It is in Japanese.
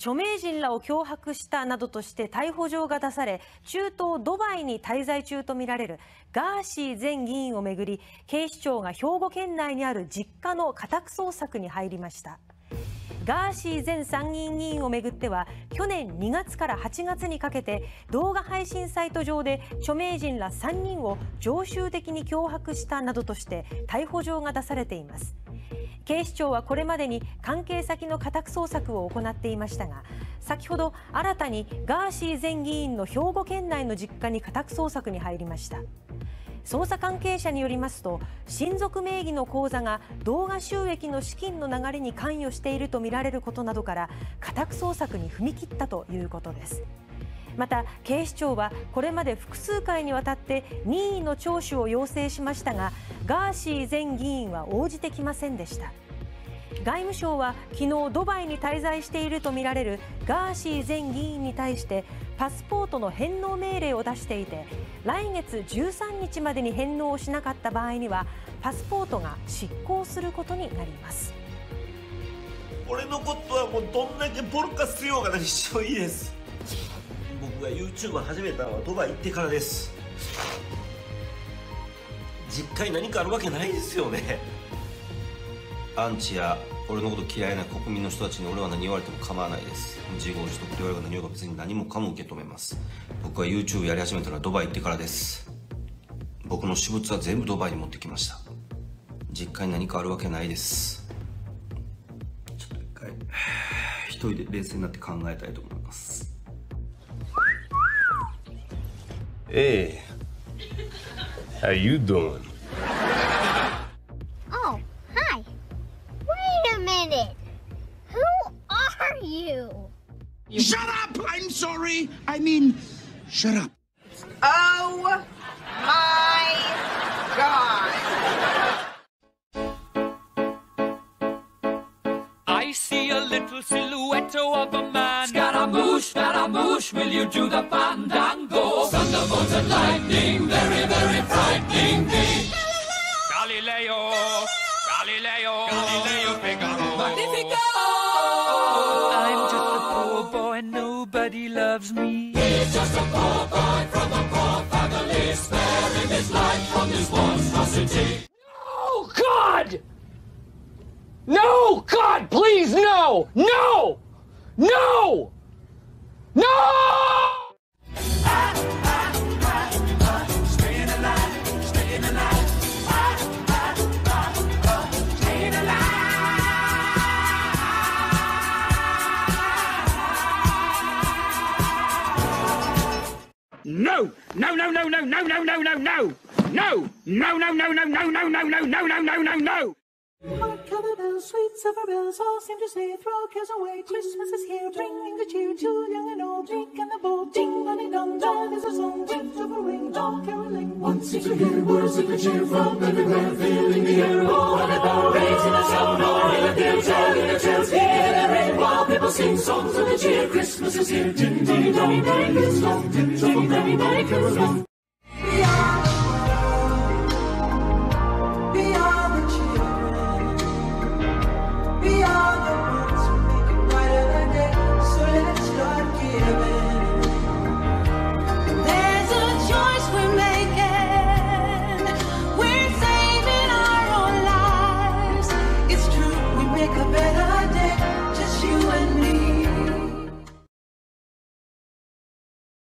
著名人らを脅迫したなどとして逮捕状が出され中東ドバイに滞在中とみられるガーシー前議員をめぐり警視庁が兵庫県内にある実家の家宅捜索に入りました。ガーシー前参議院議員をめぐっては去年2月から8月にかけて動画配信サイト上で著名人ら3人を常習的に脅迫したなどとして逮捕状が出されています。警視庁はこれまでに関係先の家宅捜索を行っていましたが先ほど新たにガーシー前議員の兵庫県内の実家に家宅捜索に入りました。捜査関係者によりますと親族名義の口座が動画収益の資金の流れに関与しているとみられることなどから家宅捜索に踏み切ったということです。また警視庁はこれまで複数回にわたって任意の聴取を要請しましたがガーシー前議員は応じてきませんでした。外務省は昨日ドバイに滞在しているとみられるガーシー前議員に対してパスポートの返納命令を出していて来月13日までに返納をしなかった場合にはパスポートが失効することになります。俺のことはもうどんだけボルカすようが何してもいいです。僕が YouTube 始めたのはドバイ行ってからです。実家に何かあるわけないですよね。アンチや俺のこと嫌いな国民の人たちに俺は何言われても構わないです。自業自得で俺が何言うか別に何もかも受け止めます。僕は YouTube やり始めたのはドバイ行ってからです。僕の私物は全部ドバイに持ってきました。実家に何かあるわけないです。ちょっと一回一人で冷静になって考えたいと思います。Hey, how you doing? Oh, hi. Wait a minute. Who are you? Shut up! I'm sorry. I mean, shut up. Oh my god. I see a little silhouette of a man. Scaramouche, Scaramouche, will you do the fandango? Thunderbolts and lightning, very, very frightening me. Galileo, Galileo, Galileo Figaro. Magnifico! I'm just a poor boy and nobody loves me. He's just a poor boy from a poor family, sparing his life from this monstrosity. Oh, God! No, God, please, no! No! No! No! No! No, no, no, no, no, no, no, no, no! No! No, no, no, no, no, no, no, no, no, no, no, no, no! Hark how the bells, sweet silver bells, all seem to say, throw cares away. Christmas is here, bringing the cheer to young and old, meek and the bold. Ding, dong, dong, dong is a song, tips of a ring, all caroling. One seems to hear words of good cheer from everywhere, filling the air. Oh, and the bell raising the sound, sing songs of the cheer. Christmas is here, ding, ding, dong, ding, dong, ding, dong, ding, dong, ding, dong,